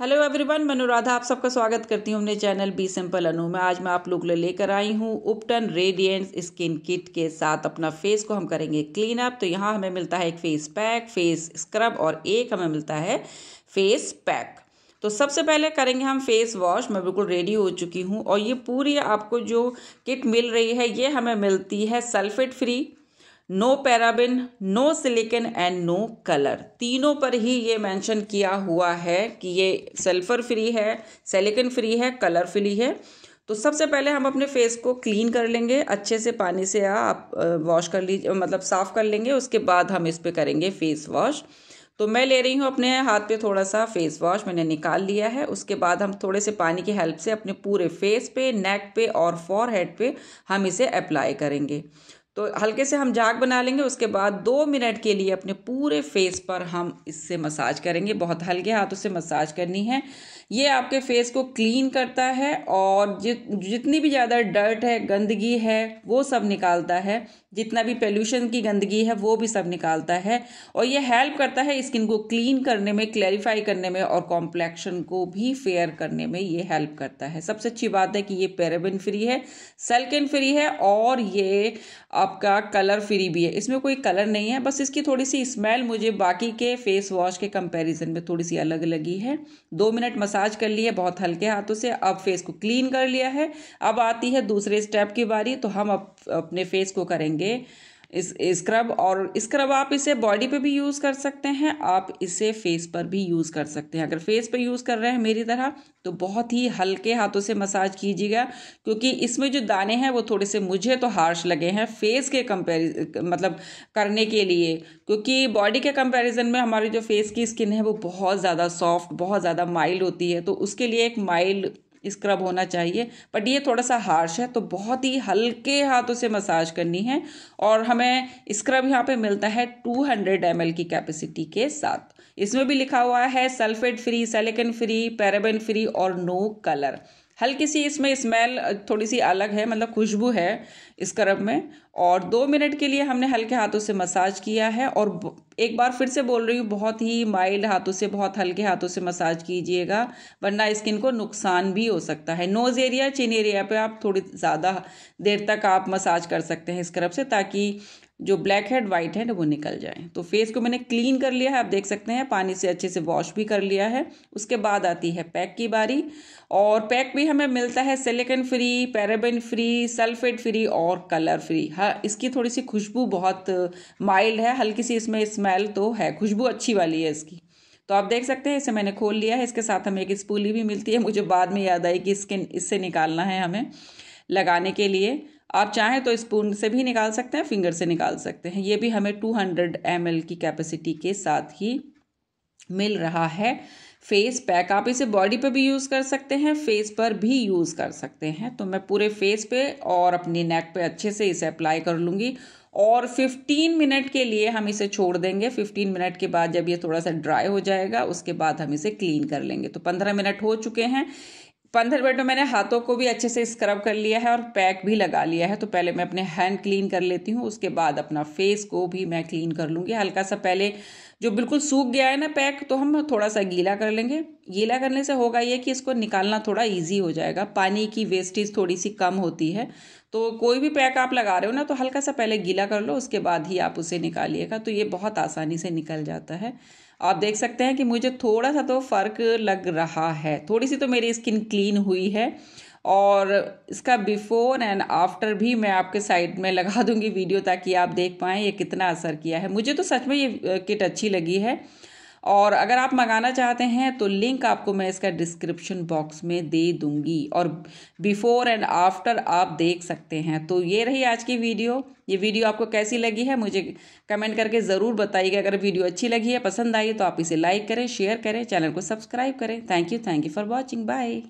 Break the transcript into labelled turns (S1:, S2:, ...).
S1: Hello everyone मैं अनुराधा आप सबका स्वागत करती हूँ अपने चैनल बी सिंपल अनु में। आज मैं आप लोग लेकर आई हूँ उपटन रेडियंट स्किन किट के साथ अपना फेस को हम करेंगे क्लीन अप तो यहाँ हमें मिलता है एक फेस पैक, फेस स्क्रब और एक हमें मिलता है फेस पैक। तो सबसे पहले करेंगे हम फेस वॉश। मैं बिल्कुल रेडी हो चुकी हूँ और ये पूरी आपको जो किट मिल रही है, ये हमें मिलती है sulphate free. No paraben no silicone and no colour तीनों पर ही ये मेंशन किया हुआ है कि ये सल्फ़र फ्री है सिलिकन फ्री है कलर फ्री है। तो सबसे पहले हम अपने फेस को क्लीन कर लेंगे, अच्छे से पानी से आप वॉश कर लीजिए मतलब साफ़ कर लेंगे, उसके बाद हम इस पर करेंगे फेस वॉश तो मैं ले रही हूँ अपने हाथ पे थोड़ा सा फेस वॉश मैंने निकाल लिया है। उसके बाद हम थोड़े से पानी की हेल्प से अपने पूरे फेस पे नेक पे और फॉर हेड पे हम इसे अप्लाई करेंगे। तो हल्के से हम झाग बना लेंगे, उसके बाद दो मिनट के लिए अपने पूरे फेस पर हम इससे मसाज करेंगे। बहुत हल्के हाथों से मसाज करनी है। ये आपके फेस को क्लीन करता है और जित जितनी भी ज़्यादा डर्ट है, गंदगी है, वो सब निकालता है। जितना भी पोल्यूशन की गंदगी है, वो भी सब निकालता है। और ये हेल्प करता है स्किन को क्लीन करने में क्लैरिफाई करने में और कॉम्प्लेक्शन को भी फेयर करने में ये हेल्प करता है। सबसे अच्छी बात है कि ये पेराबिन फ्री है सेल्किन फ्री है और ये आपका कलर फ्री भी है। इसमें कोई कलर नहीं है बस इसकी थोड़ी सी स्मेल मुझे बाकी के फेस वॉश के कंपैरिजन में थोड़ी सी अलग लगी है। दो मिनट मसाज कर लिया बहुत हल्के हाथों से अब फेस को क्लीन कर लिया है। अब आती है दूसरे स्टेप की बारी तो हम अप, अपने फेस को करेंगे इस स्क्रब और स्क्रब आप इसे बॉडी पे भी यूज़ कर सकते हैं, आप इसे फेस पर भी यूज़ कर सकते हैं। अगर फेस पे यूज़ कर रहे हैं मेरी तरह तो बहुत ही हल्के हाथों से मसाज कीजिएगा, क्योंकि इसमें जो दाने हैं वो थोड़े से मुझे तो हार्श लगे हैं फेस के कंपेरि मतलब करने के लिए, क्योंकि बॉडी के कंपैरिजन में हमारी जो फेस की स्किन है वो बहुत ज़्यादा सॉफ्ट बहुत ज़्यादा माइल्ड होती है तो उसके लिए एक माइल्ड स्क्रब होना चाहिए बट ये थोड़ा सा हार्श है तो बहुत ही हल्के हाथों से मसाज करनी है और हमें स्क्रब यहाँ पे मिलता है 200 हंड्रेड की कैपेसिटी के साथ। इसमें भी लिखा हुआ है sulphate free silicone free paraben free और नो कलर हल्की सी इसमें स्मेल थोड़ी सी अलग है मतलब खुशबू है स्क्रब में। और दो मिनट के लिए हमने हल्के हाथों से मसाज किया है और एक बार फिर से बोल रही हूँ, बहुत ही माइल्ड हाथों से, बहुत हल्के हाथों से मसाज कीजिएगा, वरना स्किन को नुकसान भी हो सकता है। नोज़ एरिया चिन एरिया पे आप थोड़ी ज़्यादा देर तक आप मसाज कर सकते हैं स्क्रब से, ताकि जो ब्लैक हेड वाइट हेड वो निकल जाए। तो फेस को मैंने क्लीन कर लिया है, आप देख सकते हैं, पानी से अच्छे से वॉश भी कर लिया है। उसके बाद आती है पैक की बारी। और पैक भी हमें मिलता है silicone free paraben free sulphate free और कलर फ्री हाँ इसकी थोड़ी सी खुशबू बहुत माइल्ड है हल्की सी इसमें स्मेल तो है। खुशबू अच्छी वाली है इसकी। तो आप देख सकते हैं, इसे मैंने खोल लिया है। इसके साथ हमें एक स्पूली भी मिलती है। मुझे बाद में याद आई कि स्किन इससे निकालना है हमें लगाने के लिए। आप चाहें तो स्पून से भी निकाल सकते हैं फिंगर से निकाल सकते हैं। ये भी हमें 200 हंड्रेड की कैपेसिटी के साथ ही मिल रहा है। फेस पैक आप इसे बॉडी पे भी यूज़ कर सकते हैं फेस पर भी यूज़ कर सकते हैं। तो मैं पूरे फेस पे और अपनी नेक पे अच्छे से इसे अप्लाई कर लूँगी। और 15 मिनट के लिए हम इसे छोड़ देंगे। 15 मिनट के बाद जब ये थोड़ा सा ड्राई हो जाएगा, उसके बाद हम इसे क्लीन कर लेंगे। तो 15 मिनट हो चुके हैं। पंद्रह मिनट में मैंने हाथों को भी अच्छे से स्क्रब कर लिया है और पैक भी लगा लिया है। तो पहले मैं अपने हैंड क्लीन कर लेती हूँ, उसके बाद अपना फेस को भी मैं क्लीन कर लूँगी। हल्का सा पहले जो बिल्कुल सूख गया है ना पैक तो हम थोड़ा सा गीला कर लेंगे। गीला करने से होगा ये कि इसको निकालना थोड़ा ईजी हो जाएगा। पानी की वेस्टेज थोड़ी सी कम होती है। तो कोई भी पैक आप लगा रहे हो ना तो हल्का सा पहले गीला कर लो, उसके बाद ही आप उसे निकालिएगा। तो ये बहुत आसानी से निकल जाता है। आप देख सकते हैं कि मुझे थोड़ा सा तो फ़र्क लग रहा है। थोड़ी सी तो मेरी स्किन क्लीन हुई है और इसका बिफोर एंड आफ्टर भी मैं आपके साइड में लगा दूँगी वीडियो ताकि आप देख पाएँ ये कितना असर किया है। मुझे तो सच में ये किट अच्छी लगी है। और अगर आप मंगाना चाहते हैं तो लिंक आपको मैं इसका डिस्क्रिप्शन बॉक्स में दे दूँगी। और बिफोर एंड आफ्टर आप देख सकते हैं। तो ये रही आज की वीडियो। ये वीडियो आपको कैसी लगी है, मुझे कमेंट करके ज़रूर बताइएगा। अगर वीडियो अच्छी लगी है, पसंद आई तो आप इसे लाइक करें, शेयर करें, चैनल को सब्सक्राइब करें। Thank you thank you for watching. Bye.